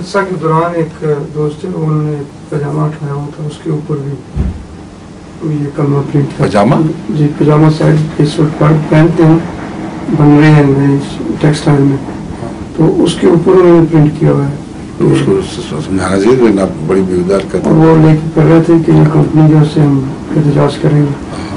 जलसा के दौरान एक दोस्त है उन्होंने पजामा उठाया हुआ था उसके ऊपर भी ये कलमा प्रिंट पजामा? जी पजामा साइड के सूट पहनते हैं बन रहे हैं टेक्सटाइल में तो उसके ऊपर उन्होंने प्रिंट किया हुआ है तो उसको समझाना चाहिए कि ना बड़ी बेदार कर वो लेके कर रहे थे कि ये कंपनी जो है उससे हम एहतजाज करेंगे हाँ।